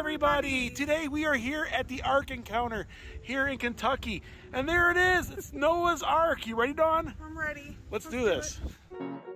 everybody! Today we are here at the Ark Encounter here in Kentucky. And there it is! It's Noah's Ark. You ready, Dawn? I'm ready. Let's do this. So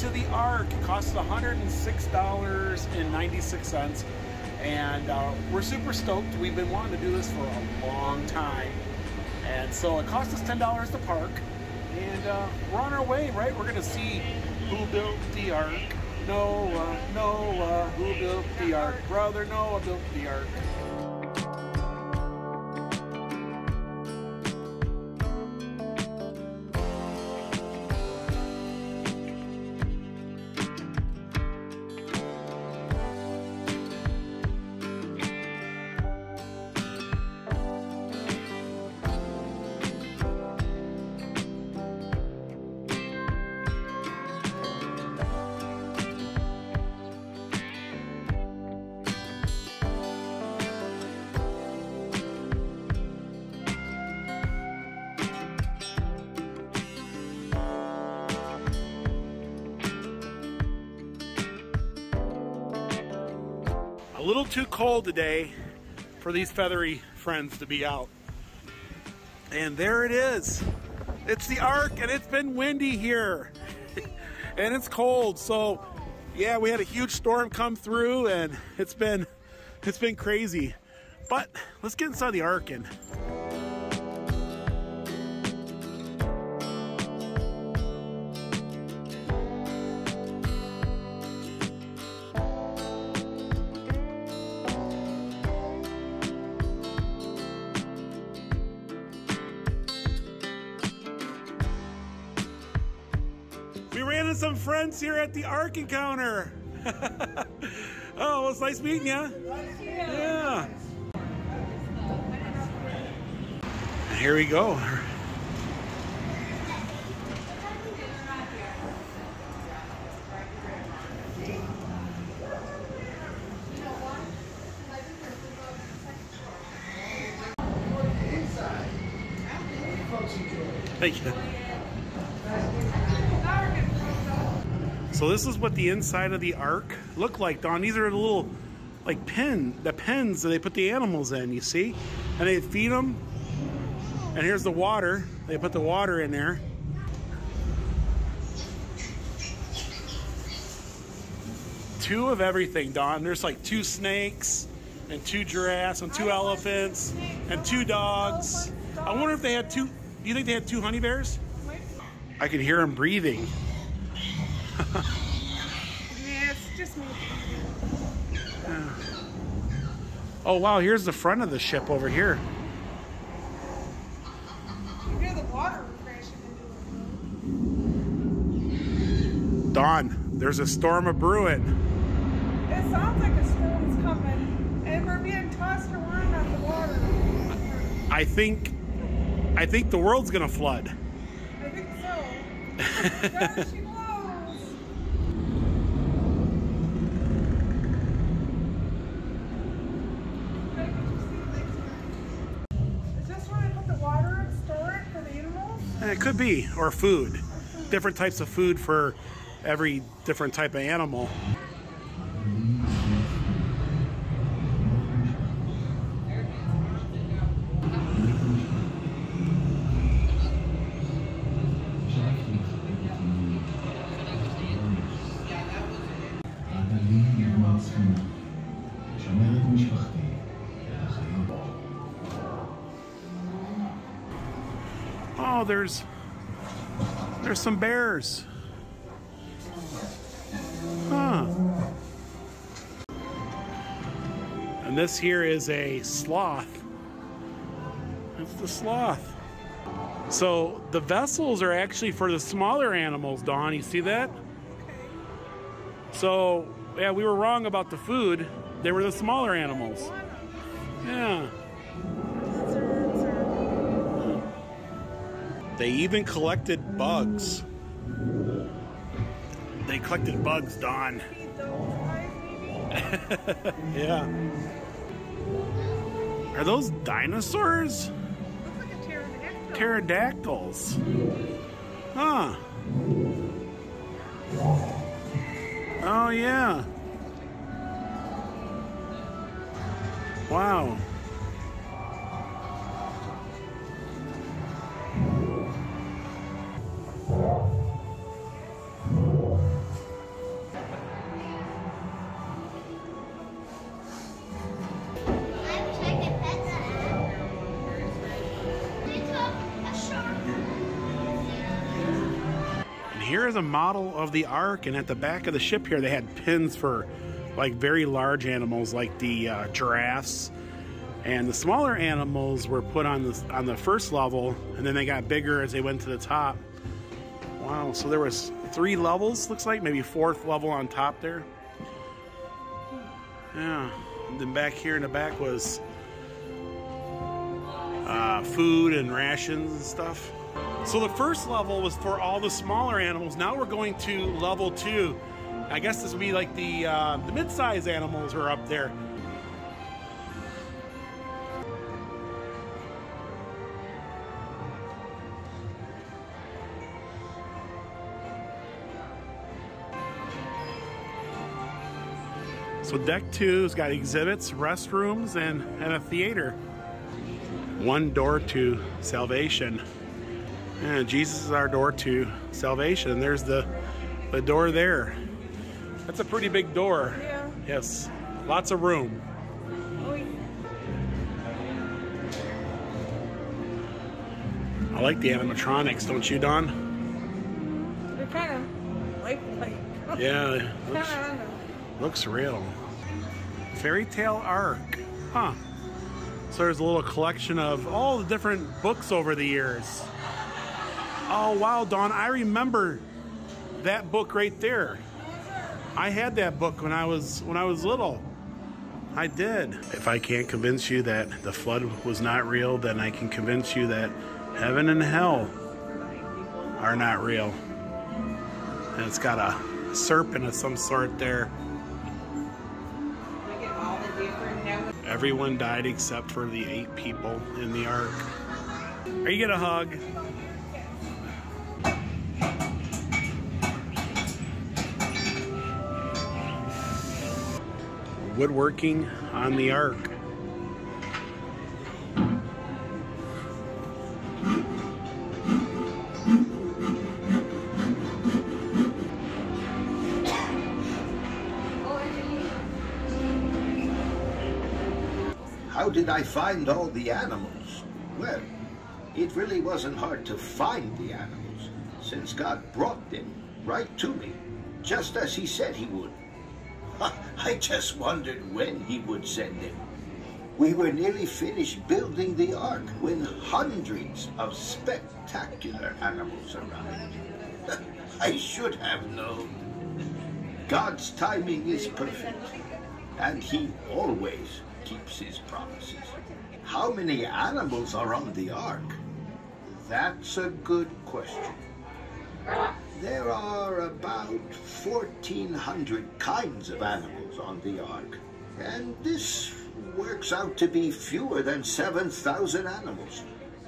to the Ark. It costs $106.96. And uh, we're super stoked. We've been wanting to do this for a long time. And so it cost us $10 to park. And uh, we're on our way, right? We're going to see who built the Ark. Noah, Noah, who built the Ark? Brother Noah built the Ark. A little too cold today for these feathery friends to be out. And there it is. It's the Ark and it's been windy here. and it's cold. So yeah, we had a huge storm come through and it's been it's been crazy. But let's get inside the Ark and some friends here at the Ark Encounter. oh, well, it's nice meeting you. Yeah. Here we go. Thank you. So this is what the inside of the ark looked like, Dawn. These are the little, like pen, the pens that they put the animals in. You see, and they feed them. And here's the water. They put the water in there. Two of everything, Dawn. There's like two snakes, and two giraffes, and two elephants, and two dogs. I wonder if they had two. Do you think they had two honey bears? I could hear them breathing. Yeah, it's just me. Oh wow, here's the front of the ship over here. You hear the water crashing into Dawn, there's a storm a brewing. it. It sounds like a storm's coming, and we're being tossed around on the water. I think I think the world's gonna flood. I think so. there she blows. Is this where they put the water and store it for the animals? Eh, It could be, or food. Different types of food for every different type of animal. הגליל והצפונה, לשמר את משפחתי Oh, there's there's some bears. Huh. And this here is a sloth. It's the sloth. So the vessels are actually for the smaller animals, Dawn. You see that? So, yeah, we were wrong about the food. They were the smaller animals. Yeah. They even collected bugs. They collected bugs, maybe. Yeah. Are those dinosaurs? Like pterodactyl. Pterodactyls. Huh. Oh, yeah. Wow. And here is a model of the ark, and at the back of the ship here, they had pins for like very large animals, like the uh, giraffes. And the smaller animals were put on the on the first level, and then they got bigger as they went to the top. Wow! So there was three levels, looks like maybe fourth level on top there. Yeah. And then back here in the back was uh, food and rations and stuff. So the first level was for all the smaller animals. Now we're going to level two. I guess this would be like the uh, the mid-size animals are up there. So deck two's got exhibits, restrooms, and, and a theater. One door to salvation. And Jesus is our door to salvation. There's the the door there. That's a pretty big door. Yeah. Yes. Lots of room. I like the animatronics, don't you, Dawn? They're kind of lifelike. Yeah, looks, of, I don't know. looks real. Fairy Tale Ark. Huh. So there's a little collection of all the different books over the years. Oh wow, Dawn, I remember that book right there. I had that book when I was when I was little. I did. If I can't convince you that the flood was not real, then I can convince you that heaven and hell are not real. And it's got a serpent of some sort there. Everyone died except for the eight people in the ark. Are you gonna hug? Woodworking on the ark. How did I find all the animals? Well, it really wasn't hard to find the animals, since God brought them right to me, just as He said He would. I just wondered when He would send them. We were nearly finished building the ark when hundreds of spectacular animals arrived. I should have known. God's timing is perfect, and He always keeps His promises. How many animals are on the ark? That's a good question. There are about 1,400 kinds of animals on the ark, and this works out to be fewer than 7,000 animals.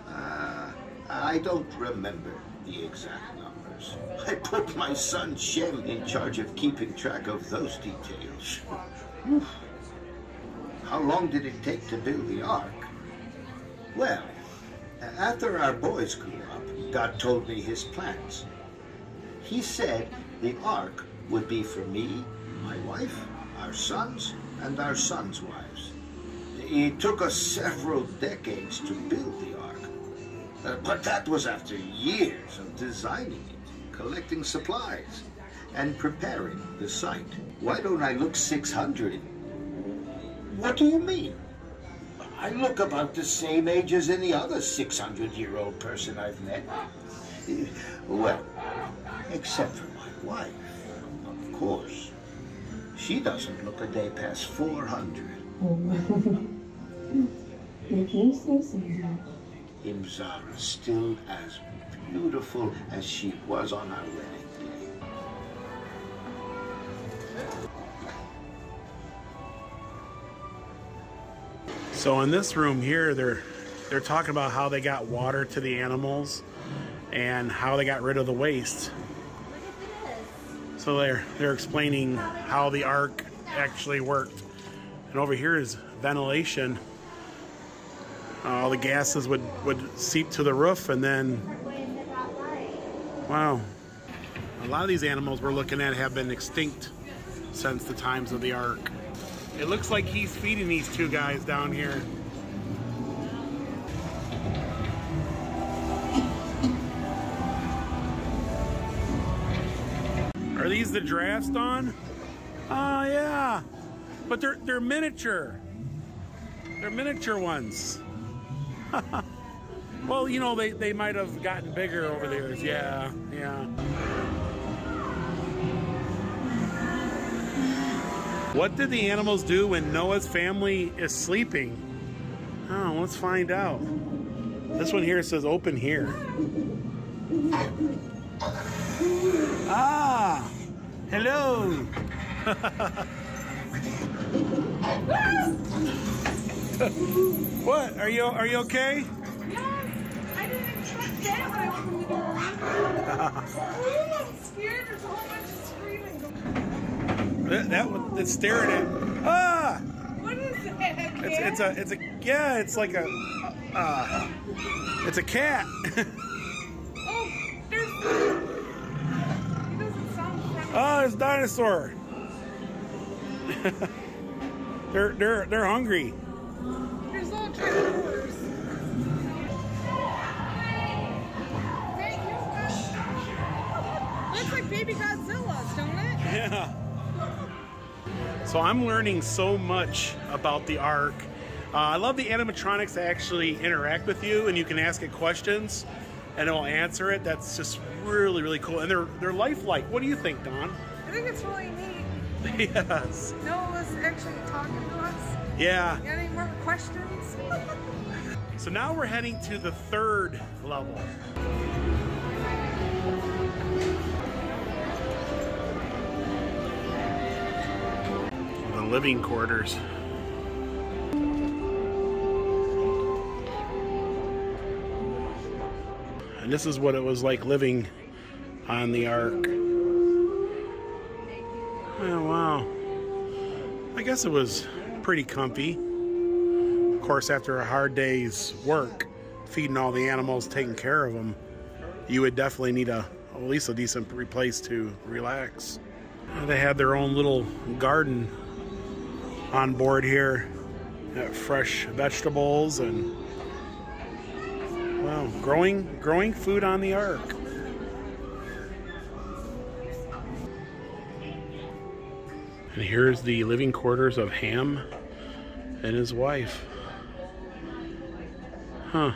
Uh, I don't remember the exact numbers. I put my son Shem in charge of keeping track of those details. How long did it take to build the ark? Well, after our boys grew up, God told me his plans. He said the ark would be for me, my wife, our sons, and our sons' wives. It took us several decades to build the ark. Uh, but that was after years of designing it, collecting supplies, and preparing the site. Why don't I look 600? What do you mean? I look about the same age as any other 600 year old person I've met. Well, except for my wife, of course. She doesn't look a day past 400. Make no sense. Emzara still as beautiful as she was on our wedding day. So in this room here, they're they're talking about how they got water to the animals and how they got rid of the waste. So they're they're explaining how the ark actually worked. And over here is ventilation. All the gases would would seep to the roof, and then wow, a lot of these animals we're looking at have been extinct since the times of the ark. It looks like he's feeding these two guys down here. The giraffes, Dawn? Oh yeah, but they're they're miniature. They're miniature ones. well, you know they they might have gotten bigger over the years. Yeah, yeah. What did the animals do when Noah's family is sleeping? Oh, let's find out. This one here says open here. Ah, hello. what? Are you are you okay? Yeah, I didn't expect that when I opened the door. Ooh, I'm scared. There's a whole bunch of screaming. That, that one that's staring at. Ah, What is that? it's cat? it's a it's a yeah, it's like a uh, it's a cat. Oh, there's. He doesn't sound friendly. Oh, it's a dinosaur. they're they're they're hungry. There's little tractors. Looks like baby Godzilla's, don't it? Yeah. So I'm learning so much about the Ark. Uh, I love the animatronics that actually interact with you, and you can ask it questions, and it'll answer it. That's just really, really cool. And they're they're lifelike. What do you think, Dawn? I think it's really neat. yes. Noah was actually talking to us. Yeah. Got any more questions? So now we're heading to the third level. The living quarters. This is what it was like living on the ark. Oh, wow. I guess it was pretty comfy. Of course, after a hard day's work, feeding all the animals, taking care of them, you would definitely need a at least a decent place to relax. They had their own little garden on board here, uh, fresh vegetables and wow, growing growing food on the ark. And here's the living quarters of Ham and his wife. Huh.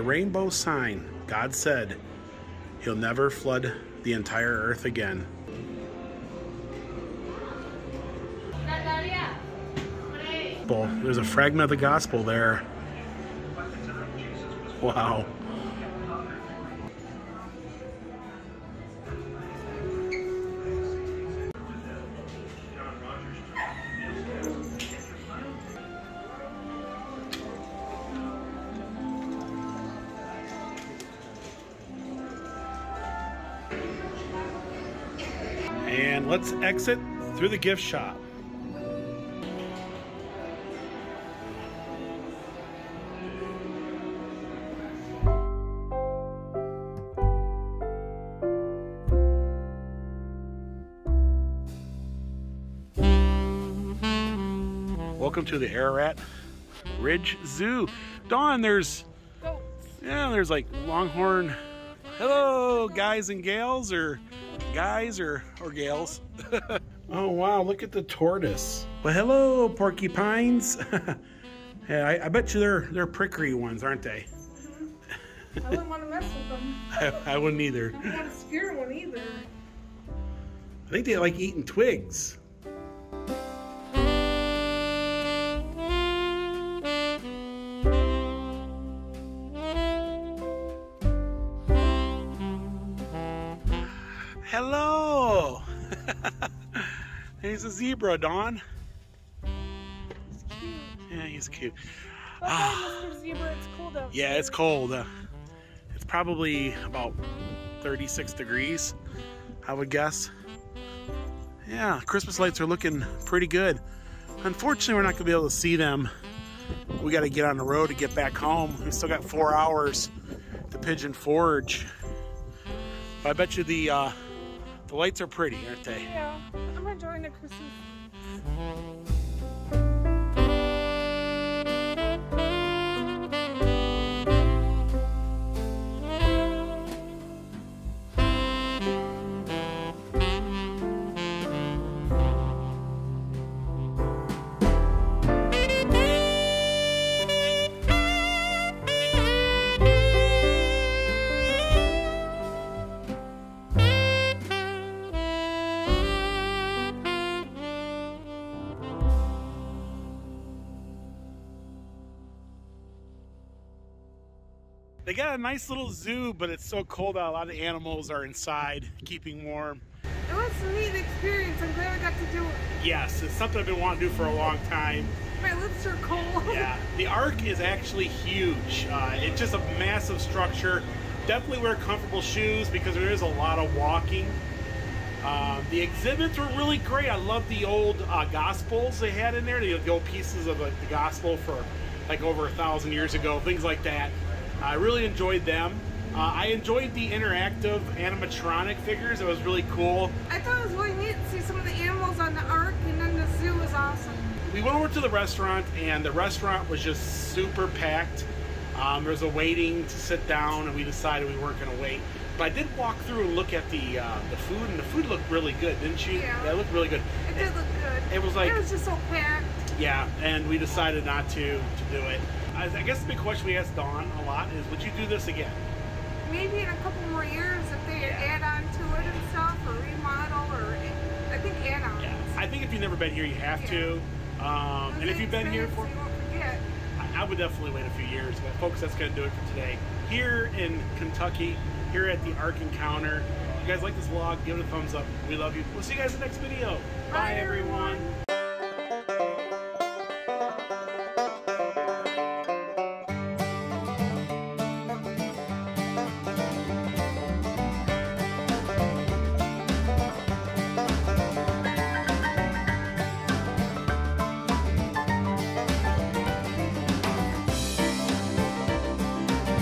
The rainbow sign, God said, He'll never flood the entire earth again. There's a fragment of the gospel there. Wow. Let's exit through the gift shop. Welcome to the Ararat Ridge Zoo. Dawn, there's goats. Yeah, there's like longhorn. Hello, guys and gals, or guys or or gals. oh wow, look at the tortoise. Well, hello, porcupines. yeah, I, I bet you they're they're prickery ones, aren't they? I wouldn't want to mess with them. I, I wouldn't either. I don't want to scare one either. I think they like eating twigs. He's a zebra, Dawn. It's cute. Yeah, he's cute. Bye, Mr. Zebra. It's cold out. Yeah, it's cold. Uh, it's probably about 36 degrees, I would guess. Yeah, Christmas lights are looking pretty good. Unfortunately, we're not going to be able to see them. We got to get on the road to get back home. We still got four hours to Pigeon Forge. But I bet you the uh, the lights are pretty, aren't they? Yeah, I'm enjoying the Christmas. They got a nice little zoo, but it's so cold out. A lot of animals are inside, keeping warm. It was a neat experience. I'm glad I got to do it. Yes, it's something I've been wanting to do for a long time. My lips are cold. Yeah, the Ark is actually huge. Uh, it's just a massive structure. Definitely wear comfortable shoes because there is a lot of walking. Um, the exhibits were really great. I love the old uh, gospels they had in there. The, the old pieces of like, the gospel for like over a thousand years ago, things like that. I really enjoyed them. Uh, I enjoyed the interactive animatronic figures. It was really cool. I thought it was really neat to see some of the animals on the ark, and then the zoo was awesome. we went over to the restaurant and the restaurant was just super packed um, there was a waiting to sit down and we decided we weren't going to wait but i did walk through and look at the uh, the food and the food looked really good didn't you Yeah. it looked really good It did look good. It was like- it was just so packed. yeah and we decided not to to do it I, I guess the big question we ask dawn a lot is would you do this again Maybe in a couple more years, if they Yeah. add on to it and stuff, or remodel, or I think add on. yeah i think if you've never been here you have to um, and if you've been here for. I, I would definitely wait a few years, but folks, that's going to do it for today. Here in Kentucky, here at the Ark Encounter. If you guys like this vlog, give it a thumbs up. We love you. We'll see you guys in the next video. Bye, everyone.